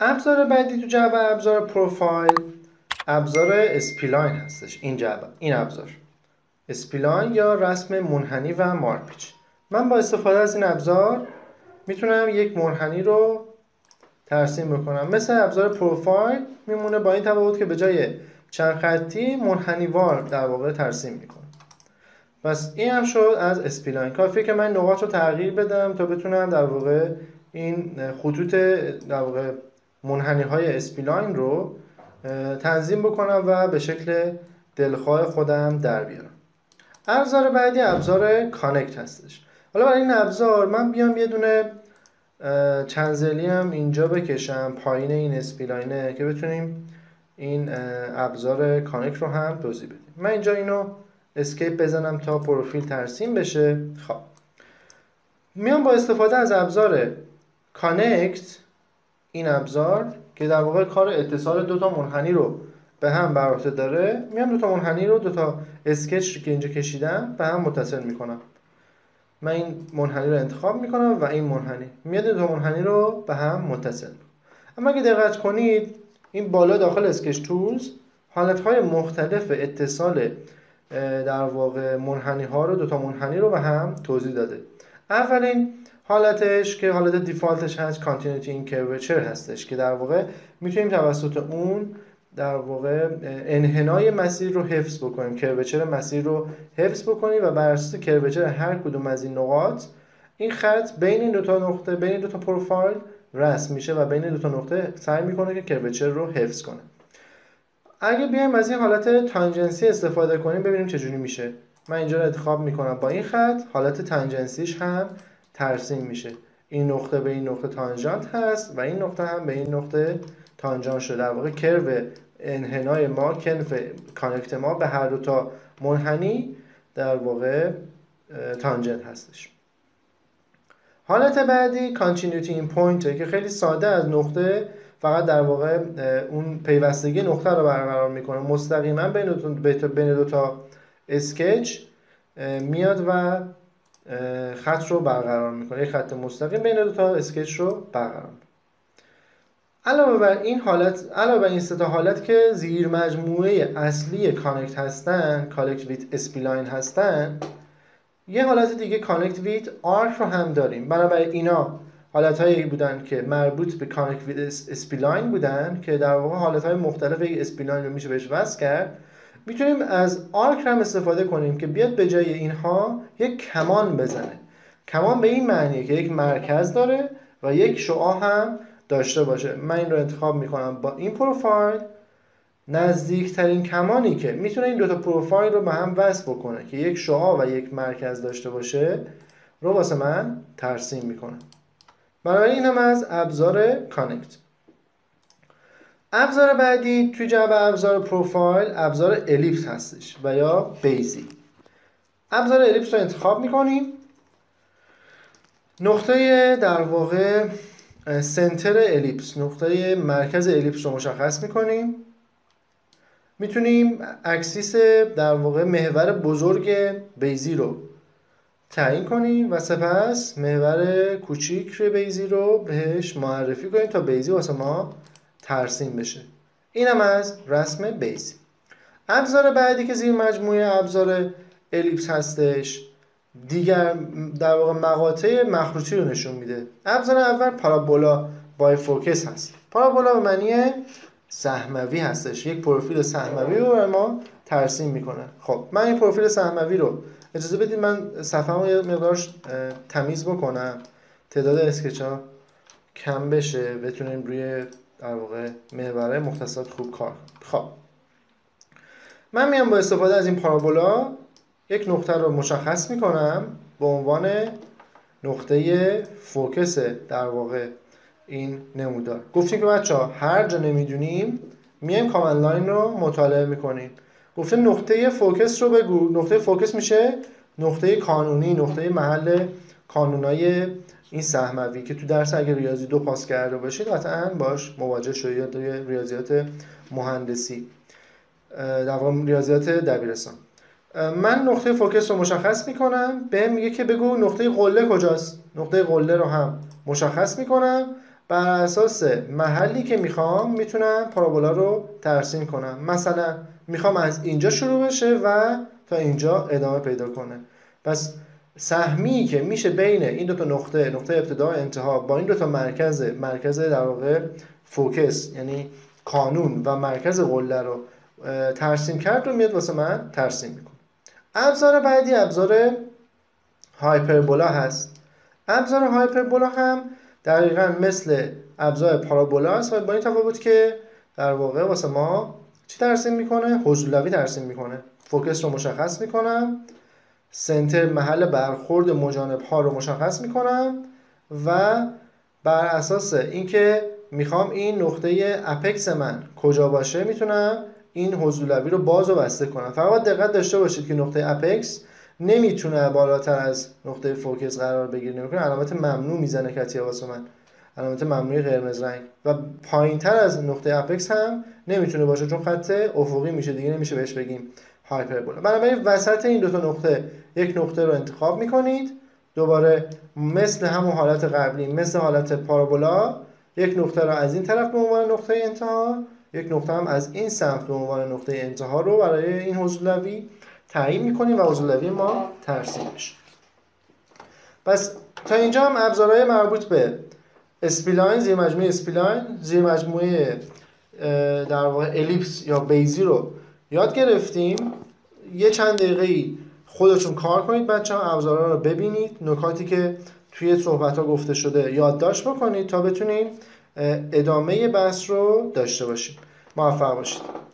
ابزار بعدی تو جعبه ابزار پروفایل ابزار spline هستش. این جعبه این ابزار. spline یا رسم منحنی و مارپیچ. من با استفاده از این ابزار می‌تونم یک منحنی رو ترسیم بکنم. مثل ابزار پروفایل میمونه با این تفاوت که به جای چند خطی منحنیوار در واقع ترسیم می‌کنه پس این هم شد از spline. کافیه که من نقاط رو تغییر بدم تا بتونم در واقع این خطوط در واقع منحنی های spline رو تنظیم بکنم و به شکل دلخواه خودم در بیارم. ابزار بعدی ابزار connect هستش. حالا برای این ابزار من بیام یه دونه چندضلعی هم اینجا بکشم پایین این spline ه که بتونیم این ابزار connect رو هم توضیح بدیم. من اینجا اینو escape بزنم تا پروفیل ترسیم بشه. خب. میام با استفاده از ابزار connect این ابزار که در واقع کار اتصال دو تا منحنی رو به هم بر داره میام دو تا منحنی رو دو تا sketch که اینجا کشیدم به هم متصل می‌کنم. من این منحنی رو انتخاب می‌کنم و این منحنی میاد دو تا منحنی رو به هم متصل. اما اگه دقت کنید این بالا داخل sketch tools حالت های مختلف اتصال در واقع منحنی ها رو دو تا منحنی رو به هم توضیح داده. اولین حالتش که حالت دیفالتش هست کانتینیتی این کروچر هستش که در واقع می‌تونیم توسط اون در واقع انحنای مسیر رو حفظ بکنیم کروچر مسیر رو حفظ بکنیم و بر اساس هر کدوم از این نقاط این خط بین این دو تا نقطه بین این دو تا پروفایل رسم میشه و بین دو تا نقطه سعی می‌کنه که کروچر رو حفظ کنه. اگه بیایم از این حالت tangency استفاده کنیم ببینیم چجوری میشه. من اینجا رو انتخاب می‌کنم. با این خط حالت tangency ش هم ترسیم میشه. این نقطه به این نقطه تانژانت هست و این نقطه هم به این نقطه تانژانت شده. در واقع curve انحنای ما کنف connect ما به هر دو تا منحنی در واقع tangent هستش. حالت بعدی continuity in point که خیلی ساده از نقطه فقط در واقع اون پیوستگی نقطه رو برقرار می‌کنه. مستقیما بین دو تا sketch میاد و خط رو برقرار می‌کنه یک خط مستقیم بین دو تا sketch رو برقرار علاوه بر این حالت علاوه بر این سه حالت که زیر مجموعه اصلی connect هستن connect with spline هستن یه حالت دیگه connect with arc رو هم داریم. بنابراین اینا حالت هایی بودن که مربوط به connect with spline بودن که در واقع حالت های مختلف یک spline رو میشه بهش وصل کرد. می‌تونیم از arc هم استفاده کنیم که بیاد به جای اینها یک کمان بزنه. کمان به این معنیه که یک مرکز داره و یک شعاع هم داشته باشه. من این رو انتخاب می‌کنم با این پروفایل. نزدیکترین کمانی که می‌تونه این دوتا پروفایل رو به هم وصل بکنه که یک شعاع و یک مرکز داشته باشه رو واسه من ترسیم می‌کنه. برای این هم از ابزار connect ابزار بعدی توی جعبه ابزار پروفایل ابزار ellipse هستش و یا بیضی. ابزار ellipse رو انتخاب می‌کنیم. نقطه در واقع center ellipse نقطه مرکز ellipse رو مشخص می‌کنیم. می‌تونیم axis در واقع محور بزرگ بیزی رو تعیین کنیم و سپس محور کوچیک بیزی رو بهش معرفی کنیم تا بیزی واسه ما ترسیم بشه. اینم از رسم بیزی ابزار بعدی که زیر مجموعه ابزار الیپس هستش دیگر در واقع مقاطع مخروطی رو نشون میده. ابزار اول پارابولا بای فوکس هست. پارابولا به معنی سهموی هستش. یک پروفیل سهموی رو ما ترسیم می‌کنه. خب من این پروفیل سهموی رو اجازه بدید من صفحه یه مقدارش تمیز بکنم. تعداد اسکچ ها کم بشه بتونیم روی در واقع محوره مختصات خوب کار. خب. من میام با استفاده از این پارابولا یک نقطه رو مشخص می‌کنم به عنوان نقطه فوکس در واقع این نمودار. گفتیم که بچه ها هر جا نمی‌دونیم میایم command line رو مطالعه می‌کنیم. گفته نقطه focus رو بگو. نقطه focus میشه نقطه کانونی نقطه محل کانونای این سهموی که تو درس اگر ریاضی دو پاس کرده باشید قطعا باش مواجه شدید یا ریاضیات مهندسی. در ریاضیات دبیرستان. من نقطه focus رو مشخص می‌کنم. به میگه که بگو نقطه قله کجاست. نقطه قله رو هم مشخص می‌کنم. بر اساس محلی که می‌خوام می‌تونم پارابولا رو ترسیم کنم. مثلا می‌خوام از اینجا شروع بشه و تا اینجا ادامه پیدا کنه. پس سهمی که میشه بین این دو تا نقطه نقطه ابتدا انتها با این دو تا مرکز مرکز در واقع فوکس یعنی کانون و مرکز قله رو ترسیم کرد رو میاد واسه من ترسیم می‌کنه. ابزار بعدی ابزار hyperbola هست. ابزار hyperbola هم دقیقا مثل ابزار parabola است و با این تفاوت که در واقع واسه ما چی ترسیم می‌کنه؟ هذلولی ترسیم می‌کنه. focus رو مشخص می‌کنم. center محل برخورد مجانب ها رو مشخص می‌کنم و بر اساس اینکه می‌خوام این نقطه apex من کجا باشه می‌تونم این هذلولی رو باز و بسته کنم. فقط دقت داشته باشید که نقطه apex نمی‌تونه بالاتر از نقطه فوکس قرار بگیره. نمی‌کنه. علامت ممنوع می‌زنه واسه من. علامت ممنوع قرمز رنگ. و پایین تر از نقطه اپکس هم نمی‌تونه باشه چون خط افقی میشه دیگه نمیشه بهش بگیم هایپربولا بنابراین وسط این دو تا نقطه یک نقطه رو انتخاب می‌کنید. دوباره مثل همون حالت قبلی مثل حالت پارابولا یک نقطه رو از این طرف به عنوان نقطه انتها یک نقطه هم از این سمت به عنوان نقطه انتها رو برای این حضولوی تعیین می‌کنیم و هذلولی ما ترسیم میشه. پس تا اینجا هم ابزارهای مربوط به spline زیر مجموعه spline زیر مجموعه در واقع ellipse یا بیضی رو یاد گرفتیم. یه چند دقیقه خودتون کار کنید بچه ها ابزارها رو ببینید. نکاتی که توی صحبت ها گفته شده یادداشت بکنید تا بتونیم ادامه بحث رو داشته باشیم موفق باشید.